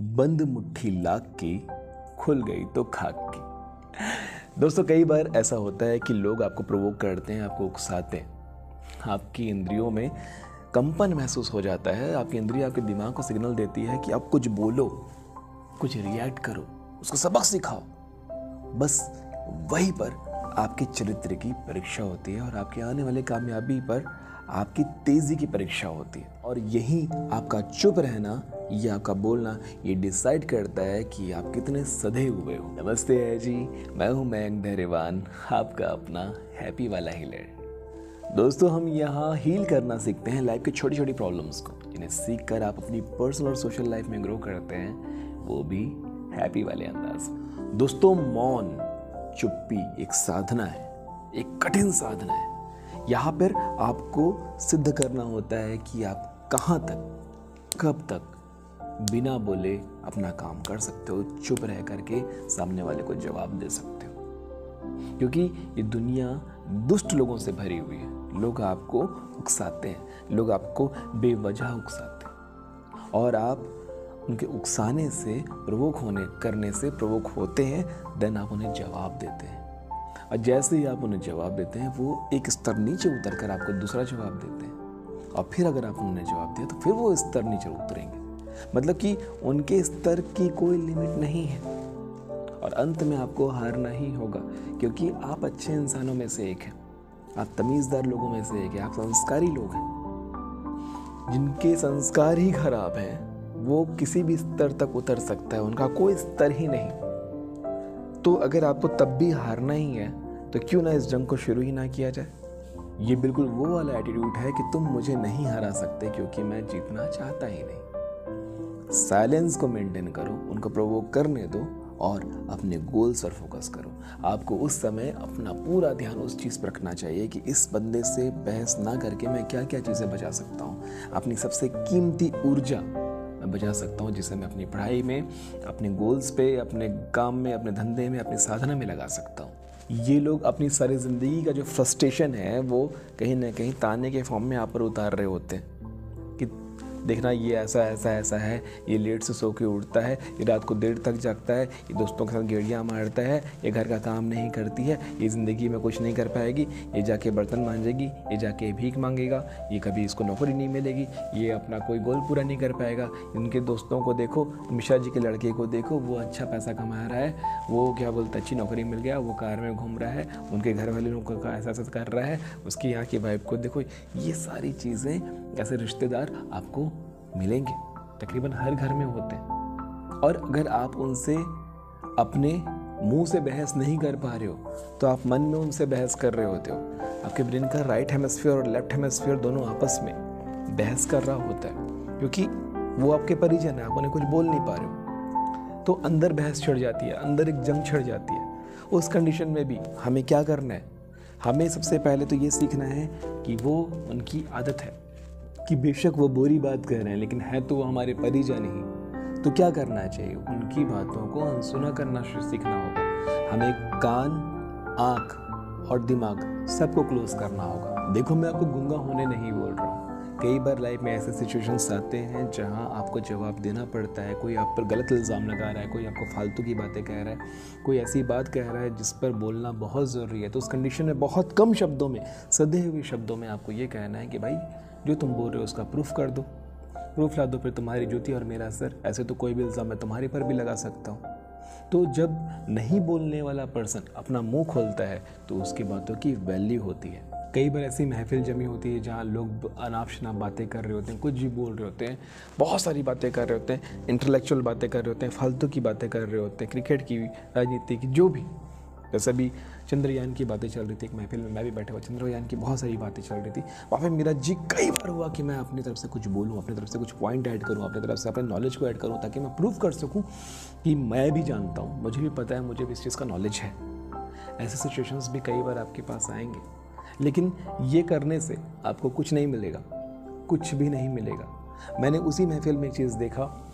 बंद मुट्ठी लाख की खुल गई तो खाक की। दोस्तों, कई बार ऐसा होता है कि लोग आपको प्रोवोक करते हैं, आपको उकसाते हैं। आपकी इंद्रियों में कंपन महसूस हो जाता है। आपकी इंद्रिया आपके दिमाग को सिग्नल देती है कि आप कुछ बोलो, कुछ रिएक्ट करो, उसको सबक सिखाओ। बस वहीं पर आपके चरित्र की परीक्षा होती है और आपके आने वाले कामयाबी पर आपकी तेज़ी की परीक्षा होती है। और यही आपका चुप रहना, या आपका बोलना, ये डिसाइड करता है कि आप कितने सधे हुए हो। नमस्ते है जी मैं हूँ मयंक धैर्यवान, आपका अपना हैप्पी वाला हीलर दोस्तों, हम यहाँ हील करना सीखते हैं लाइफ की छोटी छोटी प्रॉब्लम्स को। जिन्हें सीख कर आप अपनी पर्सनल और सोशल लाइफ में ग्रो करते हैं, वो भी हैप्पी वाले अंदाज दोस्तों, मौन चुप्पी एक साधना है, एक कठिन साधना है। यहाँ पर आपको सिद्ध करना होता है कि आप कहाँ तक, कब तक बिना बोले अपना काम कर सकते हो, चुप रह करके सामने वाले को जवाब दे सकते हो। क्योंकि ये दुनिया दुष्ट लोगों से भरी हुई है। लोग आपको उकसाते हैं, लोग आपको बेवजह उकसाते हैं। और आप उनके उकसाने से, प्रवोक होने, करने से प्रवोक होते हैं, देन आप उन्हें जवाब देते हैं। और जैसे ही आप उन्हें जवाब देते हैं, वो एक स्तर नीचे उतर कर आपको दूसरा जवाब देते हैं। और फिर अगर आप उन्हें जवाब दिया तो फिर वो स्तर नीचे उतरेंगे। मतलब कि उनके स्तर की कोई लिमिट नहीं है। और अंत में आपको हारना ही होगा, क्योंकि आप अच्छे इंसानों में से एक हैं। आप तमीज़दार लोगों में से एक हैं, आप संस्कारी लोग हैं। जिनके संस्कार ही खराब हैं, वो किसी भी स्तर तक उतर सकता है, उनका कोई स्तर ही नहीं। तो अगर आपको तब भी हारना ही है तो क्यों ना इस जंग को शुरू ही ना किया जाए? ये बिल्कुल वो वाला एटीट्यूड है कि तुम मुझे नहीं हरा सकते क्योंकि मैं जीतना चाहता ही नहीं। साइलेंस को मेंटेन करो, उनको प्रोवोक करने दो और अपने गोल्स पर फोकस करो। आपको उस समय अपना पूरा ध्यान उस चीज़ पर रखना चाहिए कि इस बंदे से बहस ना करके मैं क्या क्या चीज़ें बचा सकता हूँ। अपनी सबसे कीमती ऊर्जा बचा सकता हूँ, जिसे मैं अपनी पढ़ाई में, अपने गोल्स पे, अपने काम में, अपने धंधे में, अपने साधना में लगा सकता हूँ। ये लोग अपनी सारी ज़िंदगी का जो फ्रस्ट्रेशन है, वो कहीं ना कहीं ताने के फॉर्म में आप पर उतार रहे होते हैं। देखना ये ऐसा ऐसा ऐसा है। ये लेट से सो के उठता है, ये रात को देर तक जागता है, ये दोस्तों के साथ गेड़ियाँ मारता है, ये घर का काम नहीं करती है, ये ज़िंदगी में कुछ नहीं कर पाएगी, ये जाके बर्तन मांजेगी, ये जाके भीख मांगेगा, ये कभी इसको नौकरी नहीं मिलेगी, ये अपना कोई गोल पूरा नहीं कर पाएगा। इनके दोस्तों को देखो, मिश्रा जी के लड़के को देखो, वो अच्छा पैसा कमा रहा है, वो क्या बोलते अच्छी नौकरी मिल गया, वो कार में घूम रहा है, उनके घर वाले लोगों का ऐसा कर रहा है, उसकी यहाँ की वाइफ को देखो, ये सारी चीज़ें, ऐसे रिश्तेदार आपको मिलेंगे। तकरीबन हर घर में होते हैं। और अगर आप उनसे अपने मुँह से बहस नहीं कर पा रहे हो तो आप मन में उनसे बहस कर रहे होते हो। आपके ब्रेन का राइट हेमस्फीयर और लेफ़्ट हेमस्फीयर दोनों आपस में बहस कर रहा होता है, क्योंकि वो आपके परिजन है, आप उन्हें कुछ बोल नहीं पा रहे हो। तो अंदर बहस छिड़ जाती है, अंदर एक जंग छिड़ जाती है। उस कंडीशन में भी हमें क्या करना है? हमें सबसे पहले तो ये सीखना है कि वो उनकी आदत है। कि बेशक वो बुरी बात कह रहे हैं, लेकिन है तो वो हमारे परिजन ही। तो क्या करना चाहिए? उनकी बातों को अनसुना करना सीखना होगा। हमें कान, आँख और दिमाग सबको क्लोज करना होगा। देखो, मैं आपको गुंगा होने नहीं बोल रहा हूँ। कई बार लाइफ में ऐसे सिचुएशंस आते हैं जहाँ आपको जवाब देना पड़ता है। कोई आप पर गलत इल्ज़ाम लगा रहा है, कोई आपको फालतू की बातें कह रहा है, कोई ऐसी बात कह रहा है जिस पर बोलना बहुत ज़रूरी है। तो उस कंडीशन में, बहुत कम शब्दों में सदे हुए शब्दों में आपको ये कहना है कि भाई जो तुम बोल रहे हो उसका प्रूफ कर दो। प्रूफ ला दो फिर तुम्हारी ज्योति और मेरा सर। ऐसे तो कोई भी इल्ज़ाम मैं तुम्हारे पर भी लगा सकता हूँ। तो जब नहीं बोलने वाला पर्सन अपना मुँह खोलता है तो उसकी बातों की वैल्यू होती है। कई बार ऐसी महफिल जमी होती है जहाँ लोग अनाप शनाप बातें कर रहे होते हैं, कुछ भी बोल रहे होते हैं, बहुत सारी बातें कर रहे होते हैं इंटेलेक्चुअल बातें कर रहे होते हैं, फालतू की बातें कर रहे होते हैं क्रिकेट की, राजनीति की, जो भी। जैसे अभी चंद्रयान की बातें चल रही थी, एक महफिल में मैं भी बैठा हुआ, चंद्रयान की बहुत सारी बातें चल रही थी। वहाँ पर मेरा जी, कई बार हुआ कि मैं अपनी तरफ़ से कुछ बोलूँ, अपनी तरफ़ से कुछ पॉइंट ऐड करूँ, अपनी तरफ़ से अपने नॉलेज को ऐड करूँ, ताकि मैं प्रूव कर सकूँ कि मैं भी जानता हूँ। मुझे भी पता है, मुझे भी इस चीज़ का नॉलेज है। ऐसे सिचुएशंस भी कई बार आपके पास आएँगे। लेकिन ये करने से आपको कुछ नहीं मिलेगा, कुछ भी नहीं मिलेगा। मैंने उसी महफिल में एक चीज़ देखा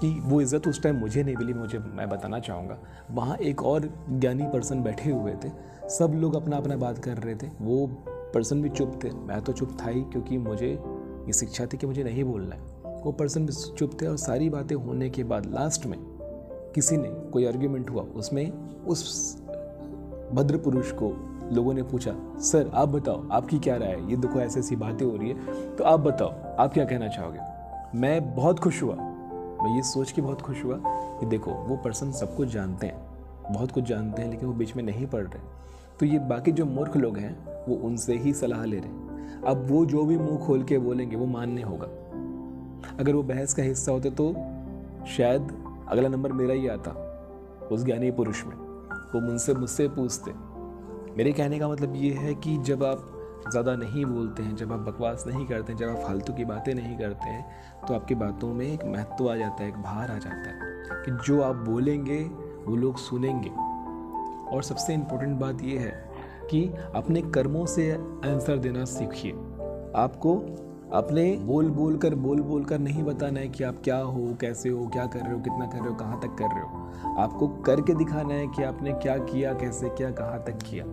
कि वो इज़्ज़त उस टाइम मुझे नहीं मिली, मुझे, मैं बताना चाहूँगा। वहाँ एक और ज्ञानी पर्सन बैठे हुए थे। सब लोग अपना अपना बात कर रहे थे। वो पर्सन भी चुप थे। मैं तो चुप था ही क्योंकि मुझे, ये शिक्षा थी कि मुझे नहीं बोलना है। वो पर्सन भी चुप थे और सारी बातें होने के बाद लास्ट में किसी ने कोई आर्ग्यूमेंट हुआ, उसमें उस भद्र पुरुष को लोगों ने पूछा, सर, आप बताओ, आपकी क्या राय है? ये देखो ऐसी ऐसी बातें हो रही है। तो आप बताओ, आप क्या कहना चाहोगे? मैं बहुत खुश हुआ। मैं ये सोच के बहुत खुश हुआ कि देखो, वो पर्सन सब कुछ जानते हैं, बहुत कुछ जानते हैं, लेकिन वो बीच में नहीं पढ़ रहे तो ये बाकी जो मूर्ख लोग हैं, वो उनसे ही सलाह ले रहे हैं। अब वो जो भी मुँह खोल के बोलेंगे, वो मानने होगा। अगर वो बहस का हिस्सा होते तो शायद अगला नंबर मेरा ही आता, उस ज्ञानी पुरुष में। वो मुझसे मुझसे पूछते। मेरे कहने का मतलब ये है कि जब आप ज़्यादा नहीं बोलते हैं, जब आप बकवास नहीं करते हैं, जब आप फालतू की बातें नहीं करते हैं तो आपकी बातों में एक महत्व आ जाता है, एक भार आ जाता है कि जो आप बोलेंगे, वो लोग सुनेंगे। और सबसे इम्पोर्टेंट बात यह है कि अपने कर्मों से आंसर देना सीखिए। आपको अपने बोल बोल कर बोल बोल कर नहीं बताना है कि आप क्या हो, कैसे हो, क्या कर रहे हो, कितना कर रहे हो, कहाँ तक कर रहे हो। आपको करके दिखाना है कि आपने क्या किया, कैसे किया, कहाँ तक किया।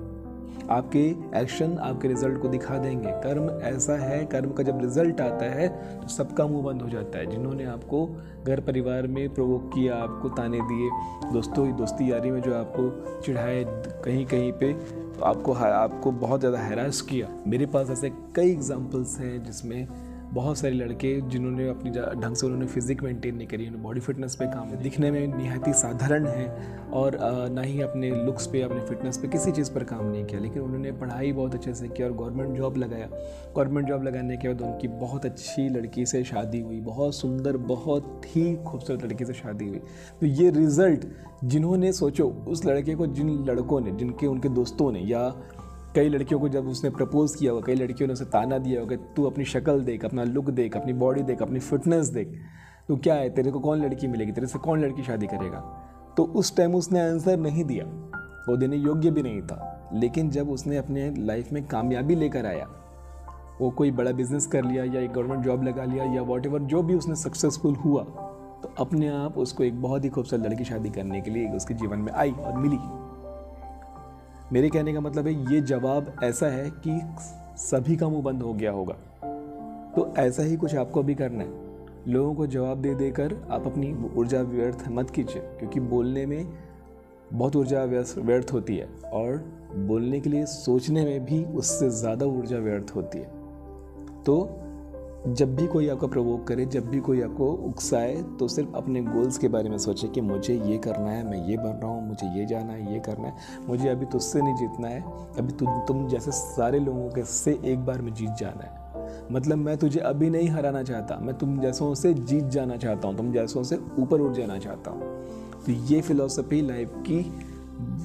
आपके एक्शन आपके रिज़ल्ट को दिखा देंगे। कर्म ऐसा है, कर्म का जब रिज़ल्ट आता है तो सबका मुँह बंद हो जाता है। जिन्होंने आपको घर परिवार में प्रोवोक किया, आपको ताने दिए, दोस्तों दोस्ती यारी में जो आपको चिढ़ाए कहीं कहीं पे तो आपको आपको बहुत ज़्यादा हैरास किया। मेरे पास ऐसे कई एग्जाम्पल्स हैं जिसमें बहुत सारे लड़के जिन्होंने अपनी ढंग से उन्होंने फिजिक मेंटेन नहीं करी उन्होंने बॉडी फिटनेस पे काम दिखने में निहायत साधारण है और ना ही अपने लुक्स पे, अपने फिटनेस पे किसी चीज़ पर काम नहीं किया। लेकिन उन्होंने पढ़ाई बहुत अच्छे से की और गवर्नमेंट जॉब लगाया। गवर्नमेंट जॉब लगाने के बाद उनकी बहुत अच्छी लड़की से शादी हुई। बहुत सुंदर, बहुत ही खूबसूरत लड़की से शादी हुई। तो ये रिज़ल्ट जिन्होंने सोचो, उस लड़के को, जिन लड़कों ने, जिनके, उनके दोस्तों ने या कई लड़कियों को जब उसने प्रपोज किया होगा कई लड़कियों ने उसे ताना दिया होगा तू अपनी शक्ल देख, अपना लुक देख, अपनी बॉडी देख, अपनी फिटनेस देख। तो क्या है, तेरे को कौन लड़की मिलेगी? तेरे से कौन लड़की शादी करेगा? तो उस टाइम उसने आंसर नहीं दिया। वो देने योग्य भी नहीं था। लेकिन जब उसने अपने लाइफ में कामयाबी लेकर आया, वो कोई बड़ा बिज़नेस कर लिया या एक गवर्नमेंट जॉब लगा लिया या वॉट जो भी उसने सक्सेसफुल हुआ तो अपने आप उसको एक बहुत ही खूबसूरत लड़की शादी करने के लिए उसके जीवन में आई और मिली। मेरे कहने का मतलब है, ये जवाब ऐसा है कि सभी का मुँह बंद हो गया होगा। तो ऐसा ही कुछ आपको भी करना है। लोगों को जवाब दे देकर आप अपनी ऊर्जा व्यर्थ मत कीजिए, क्योंकि बोलने में बहुत ऊर्जा व्यर्थ होती है और बोलने के लिए सोचने में भी उससे ज़्यादा ऊर्जा व्यर्थ होती है। तो जब भी कोई आपका प्रवोक करे जब भी कोई आपको उकसाए तो सिर्फ़ अपने गोल्स के बारे में सोचे कि मुझे ये करना है मैं ये बन रहा हूँ मुझे ये जाना है ये करना है। मुझे अभी तुझसे नहीं जीतना है अभी तु, तुम जैसे सारे लोगों के से एक बार में जीत जाना है। मतलब मैं तुझे अभी नहीं हराना चाहता मैं तुम जैसों से जीत जाना चाहता हूँ तुम जैसों से ऊपर उठ जाना चाहता हूँ। तो ये फ़िलासफ़ी लाइफ की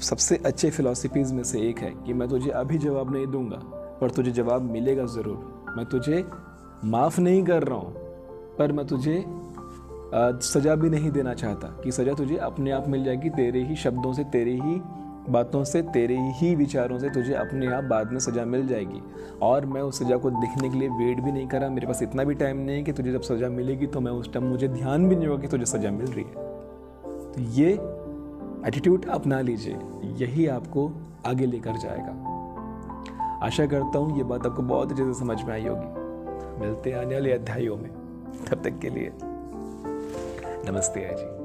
सबसे अच्छे फ़िलासफ़ीज़ में से एक है कि मैं तुझे अभी जवाब नहीं दूँगा पर तुझे जवाब मिलेगा ज़रूर। मैं तुझे माफ़ नहीं कर रहा हूँ, पर मैं तुझे सज़ा भी नहीं देना चाहता कि सज़ा तुझे अपने आप मिल जाएगी, तेरे ही शब्दों से, तेरे ही बातों से, तेरे ही विचारों से तुझे अपने आप बाद में सज़ा मिल जाएगी। और मैं उस सज़ा को देखने के लिए वेट भी नहीं करा मेरे पास इतना भी टाइम नहीं है कि तुझे जब सज़ा मिलेगी तो मैं उस टाइम मुझे ध्यान भी नहीं होगा कि तुझे सज़ा मिल रही है। तो ये एटीट्यूड अपना लीजिए, यही आपको आगे लेकर जाएगा। आशा करता हूँ ये बात आपको बहुत अच्छे से समझ में आई होगी। मिलते हैं आने वाले अध्यायों में। तब तक के लिए नमस्ते जी